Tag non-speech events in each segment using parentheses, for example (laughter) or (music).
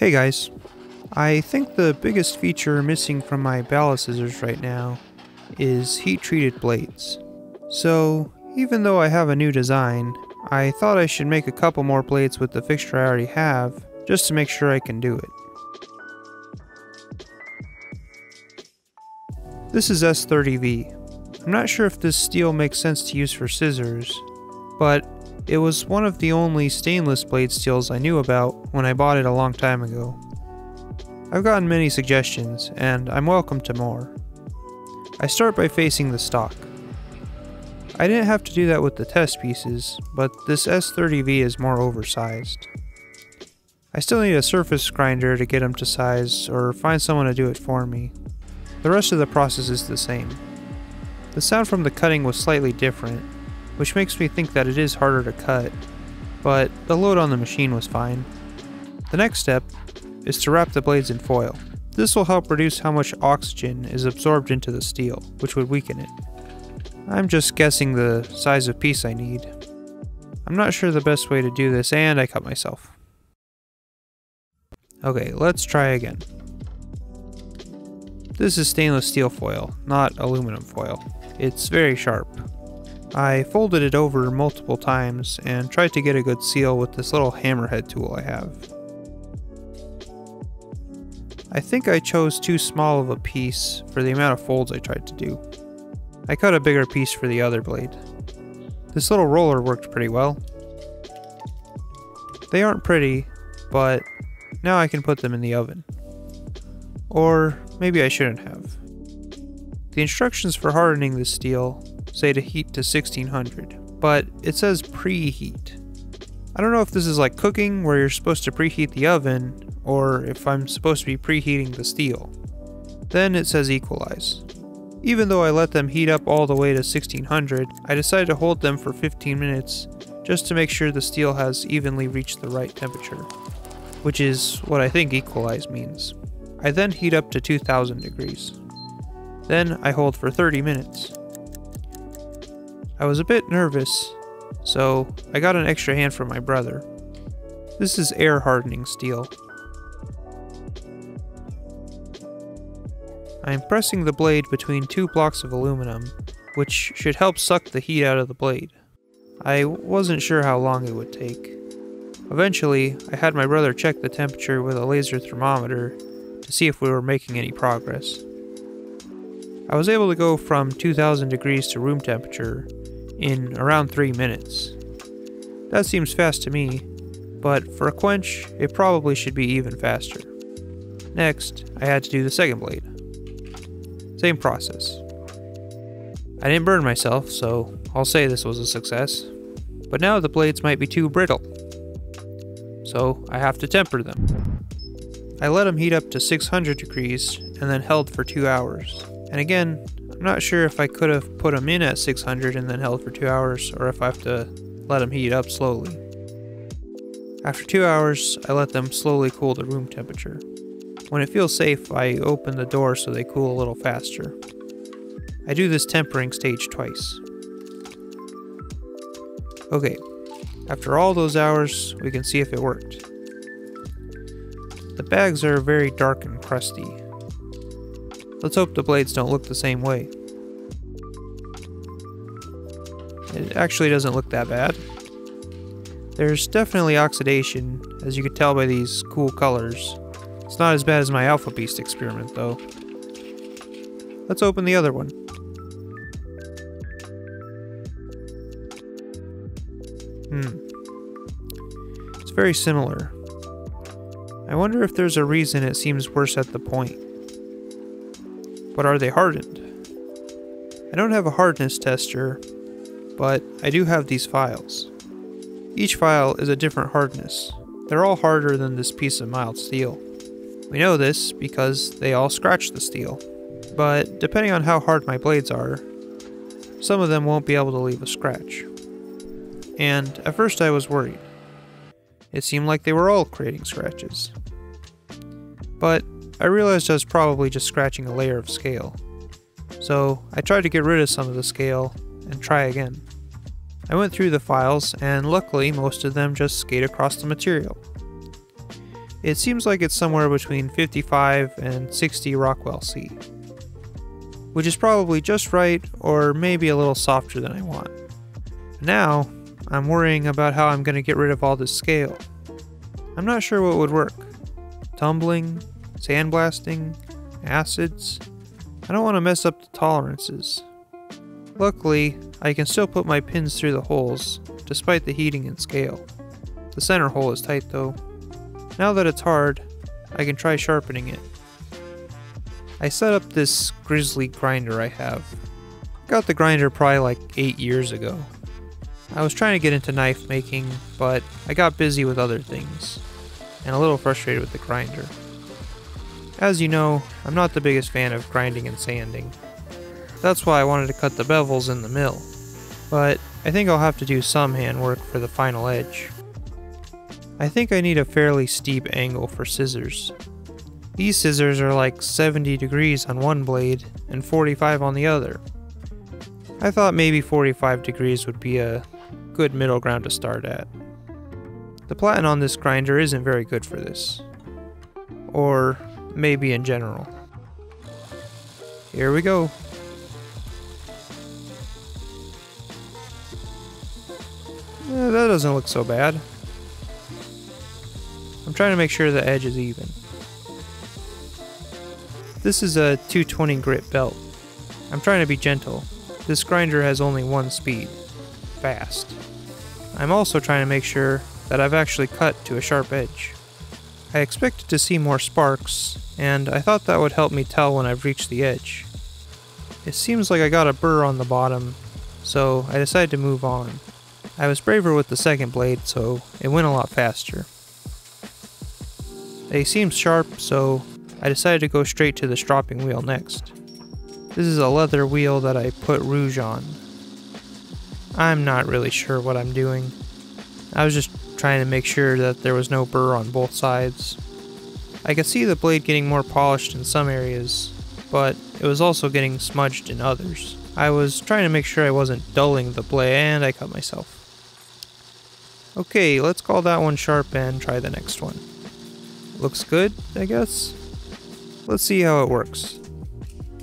Hey guys, I think the biggest feature missing from my Baliscissors right now is heat treated blades. So, even though I have a new design, I thought I should make a couple more blades with the fixture I already have, just to make sure I can do it. This is S30V. I'm not sure if this steel makes sense to use for scissors, but it was one of the only stainless blade steels I knew about when I bought it a long time ago. I've gotten many suggestions, and I'm welcome to more. I start by facing the stock. I didn't have to do that with the test pieces, but this S30V is more oversized. I still need a surface grinder to get them to size, or find someone to do it for me. The rest of the process is the same. The sound from the cutting was slightly different, which makes me think that it is harder to cut, but the load on the machine was fine. The next step is to wrap the blades in foil. This will help reduce how much oxygen is absorbed into the steel, which would weaken it. I'm just guessing the size of piece I need. I'm not sure the best way to do this and I cut myself. Okay, let's try again. This is stainless steel foil, not aluminum foil. It's very sharp. I folded it over multiple times and tried to get a good seal with this little hammerhead tool I have. I think I chose too small of a piece for the amount of folds I tried to do. I cut a bigger piece for the other blade. This little roller worked pretty well. They aren't pretty, but now I can put them in the oven. Or maybe I shouldn't have. The instructions for hardening the steel say to heat to 1600, but it says preheat. I don't know if this is like cooking where you're supposed to preheat the oven, or if I'm supposed to be preheating the steel. Then it says equalize. Even though I let them heat up all the way to 1600, I decided to hold them for 15 minutes just to make sure the steel has evenly reached the right temperature, which is what I think equalize means. I then heat up to 2000 degrees. Then I hold for 30 minutes. I was a bit nervous, so I got an extra hand from my brother. This is air hardening steel. I am pressing the blade between two blocks of aluminum, which should help suck the heat out of the blade. I wasn't sure how long it would take. Eventually, I had my brother check the temperature with a laser thermometer to see if we were making any progress. I was able to go from 2000 degrees to room temperature in around 3 minutes. That seems fast to me, but for a quench, it probably should be even faster. Next, I had to do the second blade. Same process. I didn't burn myself, so I'll say this was a success. But now the blades might be too brittle. So I have to temper them. I let them heat up to 600 degrees and then held for 2 hours. And again, I'm not sure if I could have put them in at 600 and then held for 2 hours, or if I have to let them heat up slowly. After 2 hours, I let them slowly cool to room temperature. When it feels safe, I open the door so they cool a little faster. I do this tempering stage twice. Okay, after all those hours, we can see if it worked. The bags are very dark and crusty, Let's hope the blades don't look the same way. It actually doesn't look that bad. There's definitely oxidation, as you can tell by these cool colors. It's not as bad as my Alpha Beast experiment, though. Let's open the other one. Hmm. It's very similar. I wonder if there's a reason it seems worse at the point but are they hardened? I don't have a hardness tester, but I do have these files. Each file is a different hardness. They're all harder than this piece of mild steel. We know this because they all scratch the steel, but depending on how hard my blades are, some of them won't be able to leave a scratch. And at first I was worried. It seemed like they were all creating scratches. But I realized I was probably just scratching a layer of scale. So I tried to get rid of some of the scale and try again. I went through the files and luckily most of them just skate across the material. It seems like it's somewhere between 55 and 60 Rockwell C, which is probably just right or maybe a little softer than I want. Now, I'm worrying about how I'm going to get rid of all this scale. I'm not sure what would work. Tumbling, sandblasting, acids. I don't want to mess up the tolerances. Luckily, I can still put my pins through the holes, despite the heating and scale. The center hole is tight though. Now that it's hard, I can try sharpening it. I set up this grizzly grinder I have. Got the grinder probably like 8 years ago. I was trying to get into knife making, but I got busy with other things, and a little frustrated with the grinder. As you know, I'm not the biggest fan of grinding and sanding. That's why I wanted to cut the bevels in the mill, but I think I'll have to do some handwork for the final edge. I think I need a fairly steep angle for scissors. These scissors are like 70 degrees on one blade and 45 on the other. I thought maybe 45 degrees would be a good middle ground to start at. The platen on this grinder isn't very good for this. Or maybe in general. Here we go. Eh, that doesn't look so bad. I'm trying to make sure the edge is even. This is a 220 grit belt. I'm trying to be gentle. This grinder has only one speed. Fast. I'm also trying to make sure that I've actually cut to a sharp edge. I expected to see more sparks, and I thought that would help me tell when I've reached the edge. It seems like I got a burr on the bottom, so I decided to move on. I was braver with the second blade, so it went a lot faster. They seemed sharp, so I decided to go straight to the stropping wheel next. This is a leather wheel that I put rouge on. I'm not really sure what I'm doing. I was just trying to make sure that there was no burr on both sides. I could see the blade getting more polished in some areas, but it was also getting smudged in others. I was trying to make sure I wasn't dulling the blade and I cut myself. Okay, let's call that one sharp and try the next one. Looks good, I guess? Let's see how it works.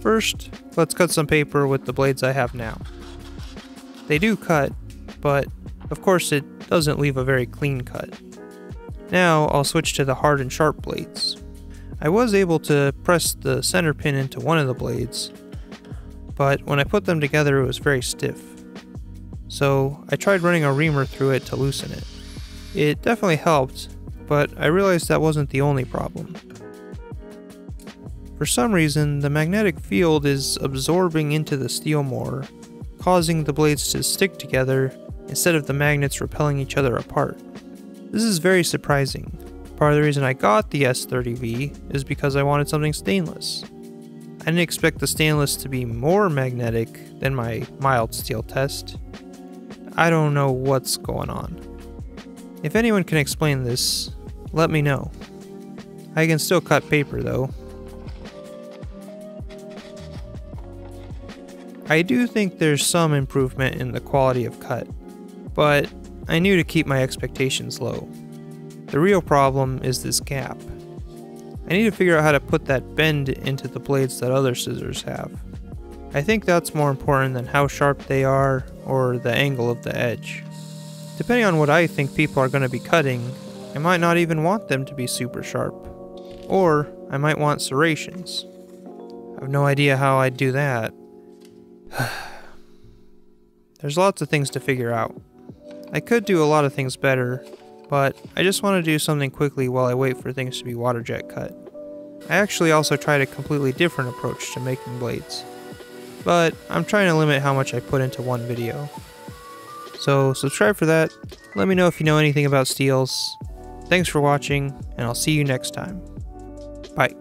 First, let's cut some paper with the blades I have now. They do cut, but of course it doesn't leave a very clean cut. Now I'll switch to the hard and sharp blades. I was able to press the center pin into one of the blades, but when I put them together it was very stiff. So I tried running a reamer through it to loosen it. It definitely helped, but I realized that wasn't the only problem. For some reason, the magnetic field is absorbing into the steel more, causing the blades to stick together instead of the magnets repelling each other apart. This is very surprising. Part of the reason I got the S30V is because I wanted something stainless. I didn't expect the stainless to be more magnetic than my mild steel test. I don't know what's going on. If anyone can explain this, let me know. I can still cut paper though, I do think there's some improvement in the quality of cut, but I knew to keep my expectations low. The real problem is this gap. I need to figure out how to put that bend into the blades that other scissors have. I think that's more important than how sharp they are or the angle of the edge. Depending on what I think people are going to be cutting, I might not even want them to be super sharp. Or I might want serrations. I have no idea how I'd do that, (sighs) There's lots of things to figure out. I could do a lot of things better, but I just want to do something quickly while I wait for things to be water jet cut. I actually also tried a completely different approach to making blades, but I'm trying to limit how much I put into one video. So subscribe for that, let me know if you know anything about steels. Thanks for watching, and I'll see you next time. Bye.